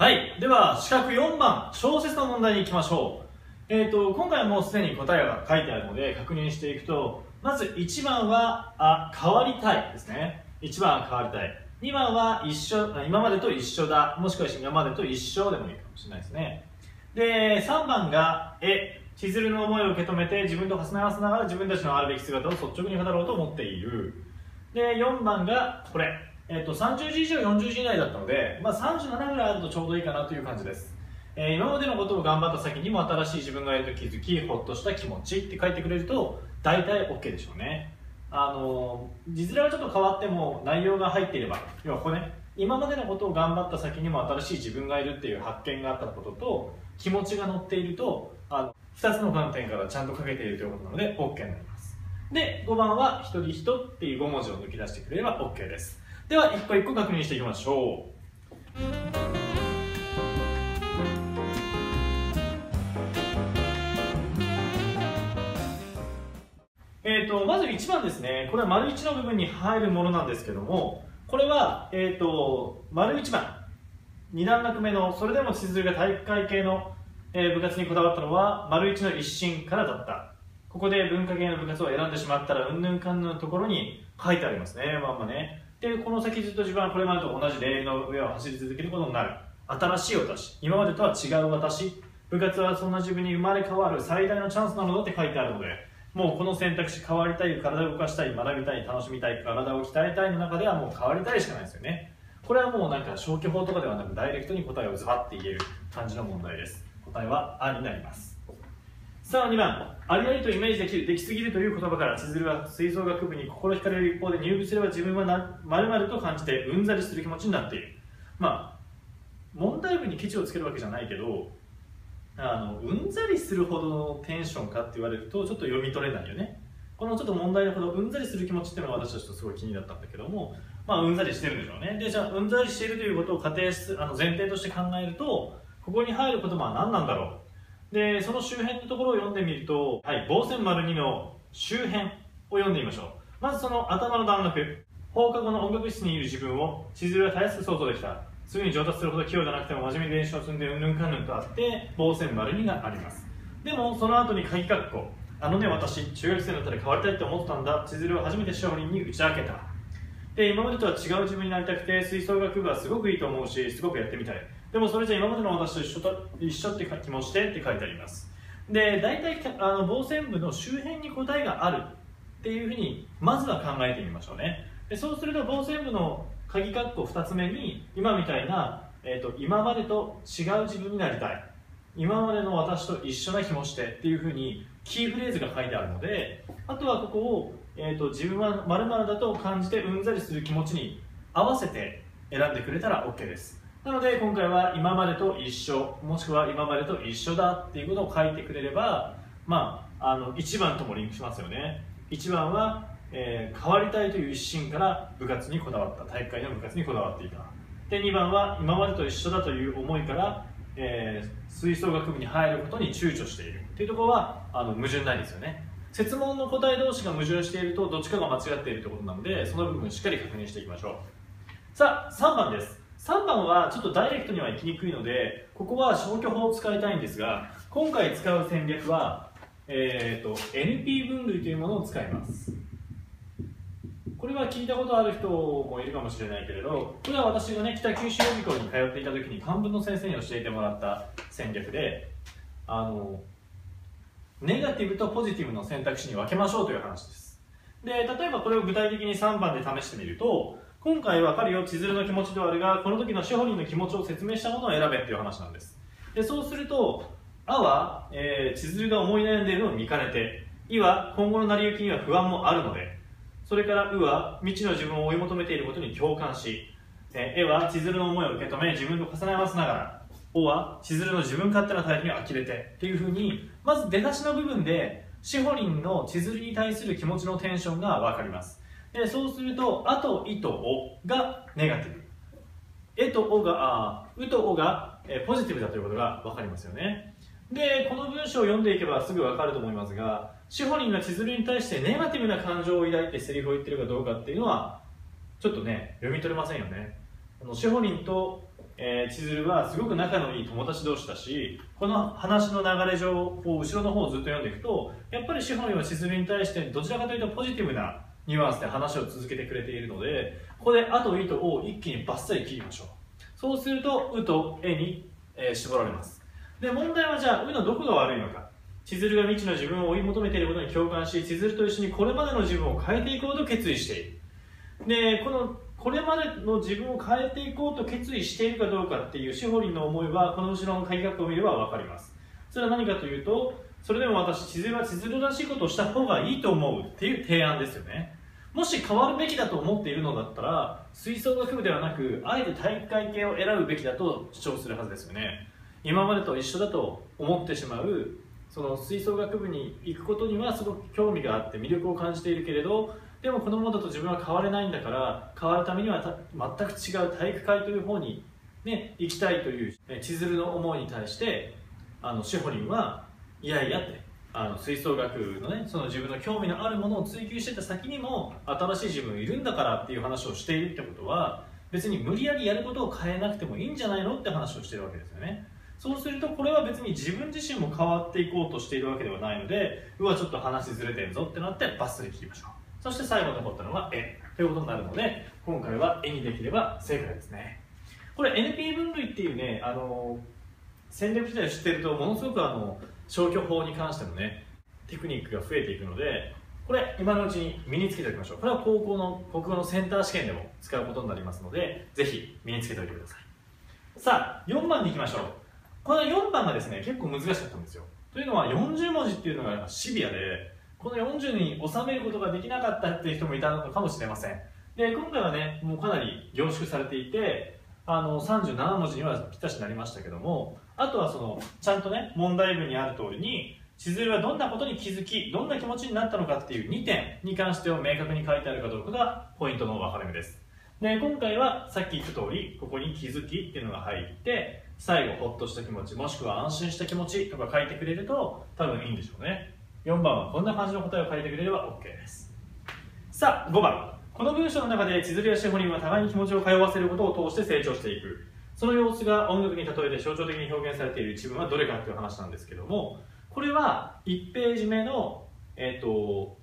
はい。では、四角4番、小説の問題に行きましょう。えっ、と、今回はもうすでに答えが書いてあるので、確認していくと、まず1番は、あ、変わりたいですね。1番は変わりたい。2番は一緒、今までと一緒だ。もしくは今までと一緒でもいいかもしれないですね。で、3番が、え、千鶴の思いを受け止めて自分と重ね合わせながら自分たちのあるべき姿を率直に語ろうと思っている。で、4番が、これ。えっと、30字以上40字以内だったので、まあ、37ぐらいあるとちょうどいいかなという感じです、えー、今までのことを頑張った先にも新しい自分がいると気づきほっとした気持ちって書いてくれると大体 OK でしょうね。あの字面はちょっと変わっても内容が入っていれば要はこれね今までのことを頑張った先にも新しい自分がいるっていう発見があったことと気持ちが乗っているとあの2つの観点からちゃんと書けているということなので OK になります。で5番は一人人っていう5文字を抜き出してくれれば OK です。では一個一個確認していきましょう。えーと、まず1番ですね。これは丸1の部分に入るものなんですけどもこれは、えーと、丸1番。2段落目のそれでも千鶴が体育会系の、えー、部活にこだわったのは丸1の一心からだった。ここで文化系の部活を選んでしまったらうんぬんかんぬんのところに書いてありますね。まんまね。でこの先ずっと自分はこれまでと同じレールの上を走り続けることになる。新しい私今までとは違う私部活はそんな自分に生まれ変わる最大のチャンスなのだって書いてあるのでもうこの選択肢変わりたい体を動かしたい学びたい楽しみたい体を鍛えたいの中ではもう変わりたいしかないですよね。これはもうなんか消去法とかではなくダイレクトに答えをズバッて言える感じの問題です。答えは「あ」になります。さあ2番ありありとイメージできるできすぎるという言葉から千鶴は吹奏楽部に心惹かれる一方で入部すれば自分はまるまると感じてうんざりする気持ちになっている。まあ問題文にケチをつけるわけじゃないけどあのうんざりするほどのテンションかって言われるとちょっと読み取れないよね。このちょっと問題のほどうんざりする気持ちっていうのは私たちとすごい気になったんだけどもまあうんざりしてるんでしょうね。でじゃあうんざりしているということを仮定あの前提として考えるとここに入る言葉は何なんだろう。でその周辺のところを読んでみると、はい、棒線丸2の周辺を読んでみましょう。まずその頭の段落放課後の音楽室にいる自分を千鶴はたやすく想像できた。すぐに上達するほど器用じゃなくても真面目に練習を積んでうんぬんかんぬんとあって棒線丸2があります。でもその後に鍵括弧あのね私中学生のったら変わりたいって思ってたんだ。千鶴は初めて商人に打ち明けた。で今までとは違う自分になりたくて吹奏楽部はすごくいいと思うしすごくやってみたい。でもそれじゃ今までの私と一緒と一緒って気もしてって書いてあります。で大体あの傍線部の周辺に答えがあるっていうふうにまずは考えてみましょうね。でそうすると傍線部の鍵括弧2つ目に今みたいな、えーと、今までと違う自分になりたい。今までの私と一緒な気もしてっていうふうにキーフレーズが書いてあるのであとはここを、えーと、自分は〇〇だと感じてうんざりする気持ちに合わせて選んでくれたら OK です。なので今回は今までと一緒もしくは今までと一緒だっていうことを書いてくれればまああの1番ともリンクしますよね。1番は、えー、変わりたいという一心から部活にこだわった体育会の部活にこだわっていた。で2番は今までと一緒だという思いから、えー、吹奏楽部に入ることに躊躇しているっていうところはあの矛盾ないですよね。設問の答え同士が矛盾しているとどっちかが間違っているということなのでその部分しっかり確認していきましょう。さあ3番です。3番はちょっとダイレクトには行きにくいのでここは消去法を使いたいんですが今回使う戦略は、えーと、NP 分類というものを使います。これは聞いたことある人もいるかもしれないけれどこれは私がね北九州予備校に通っていた時に漢文の先生に教えてもらった戦略であのネガティブとポジティブの選択肢に分けましょうという話です。で例えばこれを具体的に3番で試してみると今回わかるよ千鶴の気持ちではあるがこの時の司法人の気持ちを説明したものを選べっていう話なんです。でそうすると「あ」は、えー、千鶴が思い悩んでいるのを見かねて「い」は今後の成り行きには不安もあるのでそれから「う」は未知の自分を追い求めていることに共感し「えー、え」は千鶴の思いを受け止め自分と重ね合わせながら「お」は千鶴の自分勝手な態度に呆れてっていうふうにまず出だしの部分で司法人の千鶴に対する気持ちのテンションが分かります。でそうすると「あ」と「い」と「お」がネガティブ「え」と「おが」「う」と「お」が、えポジティブだということが分かりますよね。でこの文章を読んでいけばすぐ分かると思いますが司法人が千鶴に対してネガティブな感情を抱いてセリフを言ってるかどうかっていうのはちょっとね読み取れませんよね。あの司法人とえー、千鶴はすごく仲のいい友達同士だしこの話の流れ上こう後ろの方をずっと読んでいくとやっぱり志保は千鶴に対してどちらかというとポジティブなニュアンスで話を続けてくれているのでここで「あ」と「い」と「お」を一気にバッサリ切りましょう。そうすると「う」と「え」に、絞られます。で問題はじゃあ「う」のどこが悪いのか。千鶴が未知の自分を追い求めていることに共感し千鶴と一緒にこれまでの自分を変えていこうと決意している。でこのこれまでの自分を変えていこうと決意しているかどうかっていうシホリンの思いはこの後ろの鍵括を見れば分かります。それは何かというとそれでも私千鶴は千鶴らしいことをした方がいいと思うっていう提案ですよね。もし変わるべきだと思っているのだったら吹奏楽部ではなくあえて体育会系を選ぶべきだと主張するはずですよね。今までと一緒だと思ってしまうその吹奏楽部に行くことにはすごく興味があって魅力を感じているけれどでもこのままだと自分は変われないんだから変わるためには全く違う体育会という方に、ね、行きたいという千鶴の思いに対してあのシホリンはいやいや。ってあの吹奏楽のねその自分の興味のあるものを追求してた先にも新しい自分いるんだからっていう話をしているってことは別に無理やりやることを変えなくてもいいんじゃないのって話をしてるわけですよね。そうするとこれは別に自分自身も変わっていこうとしているわけではないのでうわちょっと話ずれてんぞってなってバッサリ切りましょう。そして最後残ったのは絵ということになるので今回は絵にできれば正解ですね。これ NP 分類っていうねあの戦略自体を知ってるとものすごくあの消去法に関してもねテクニックが増えていくのでこれ今のうちに身につけておきましょう。これは高校の国語のセンター試験でも使うことになりますのでぜひ身につけておいてください。さあ4番に行きましょう。この4番がですね結構難しかったんですよ。というのは40文字っていうのがシビアでこの40に収めることができなかったっていう人もいたのかもしれません。で今回はねもうかなり凝縮されていてあの37文字にはぴったしになりましたけどもあとはそのちゃんとね問題文にある通りに千鶴はどんなことに気づきどんな気持ちになったのかっていう2点に関してを明確に書いてあるかどうかがポイントの分かれ目です。で今回はさっき言った通りここに気づきっていうのが入って最後ほっとした気持ちもしくは安心した気持ちとか書いてくれると多分いいんでしょうね。4番はこんな感じの答えを書いてくれれば OK です。さあ5番。この文章の中で千鶴やシホリンは互いに気持ちを通わせることを通して成長していく。その様子が音楽に例えて象徴的に表現されている一文はどれかという話なんですけどもこれは1ページ目の、えーと、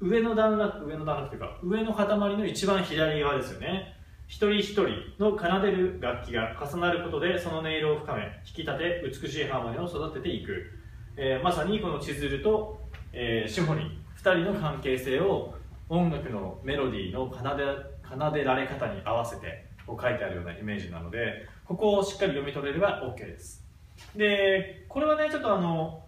上の段落上の段落というか上の塊の一番左側ですよね。一人一人の奏でる楽器が重なることでその音色を深め引き立て美しいハーモニーを育てていく。えー、まさにこの千鶴と、えー、シモニ2人の関係性を音楽のメロディーの奏で奏でられ方に合わせてこう書いてあるようなイメージなのでここをしっかり読み取れれば OK です。でこれはねちょっとあの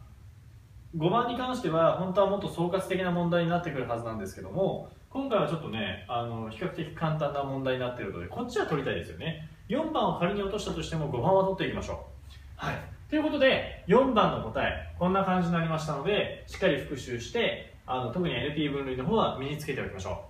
5番に関しては本当はもっと総括的な問題になってくるはずなんですけども今回はちょっとねあの比較的簡単な問題になっているのでこっちは取りたいですよね。4番を仮に落としたとしても5番は取っていきましょう。はい。ということで、4番の答え、こんな感じになりましたので、しっかり復習して、あの特に NP 分類の方は身につけておきましょう。